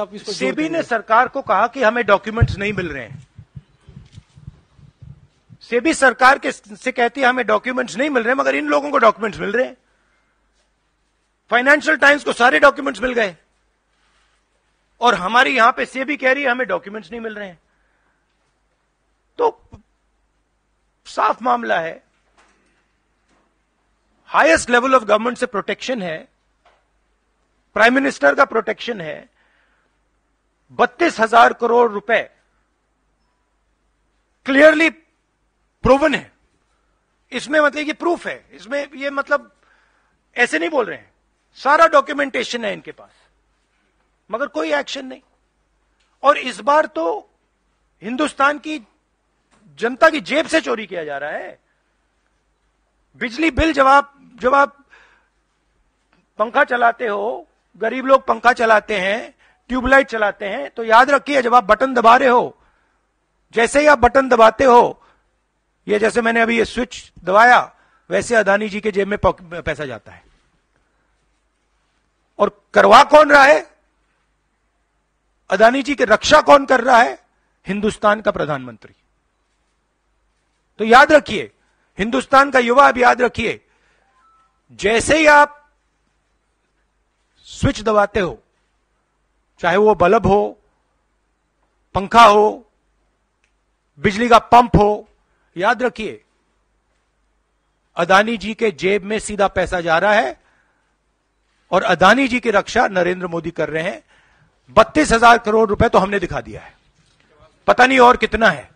सेबी ने सरकार को कहा कि हमें डॉक्यूमेंट्स नहीं मिल रहे हैं। सेबी सरकार के से कहती है हमें डॉक्यूमेंट्स नहीं मिल रहे मगर इन लोगों को डॉक्यूमेंट्स मिल रहे हैं। फाइनेंशियल टाइम्स को सारे डॉक्यूमेंट्स मिल गए। और हमारी यहाँ पे सेबी कह रही है हमें डॉक्यूमेंट्स नहीं मिल रहे हैं। तो साफ़ मामला है हाईएस्ट लेवल ऑफ़ गवर्नमेंट से प्रोटेक्शन है प्राइम मिनिस्टर का प्रोटेक्शन है बत्तीस हज़ार करोड़ रुपए क्लियरली प्रूवन है। इसमें मतलब ये प्रूफ है। इसमें ये मतलब ऐसे नहीं बोल रहे हैं। सारा डॉक्यूमेंटेशन है इनके पास। मगर कोई एक्शन नहीं। और इस बार तो हिंदुस्तान की जनता की जेब से चोरी किया जा रहा है। बिजली बिल जब आप जब आप पंखा चलाते हो, गरीब लोग पंखा चलाते हैं ट्यूबलाइट चलाते हैं तो याद रखिए जब आप बटन दबा रहे हो, जैसे ही आप बटन दबाते हो, ये जैसे मैंने अभी ये स्विच दबाया, वैसे अदानी जी के जेब में पैसा जाता है। और करवा कौन रहा है? अदानी जी की रक्षा कौन कर रहा है? हिंदुस्तान का प्रधानमंत्री। तो याद रखिए, हिंदुस्तान का युवा अब याद रखिए, जैसे ही आप स्विच दबाते हो चाहे वो बल्ब हो, पंखा हो, बिजली का पंप हो, याद रखिए, अदानी जी के जेब में सीधा पैसा जा रहा है और अदानी जी की रक्षा नरेंद्र मोदी कर रहे हैं। बत्तीस हज़ार करोड़ रुपए तो हमने दिखा दिया है। पता नहीं और कितना है।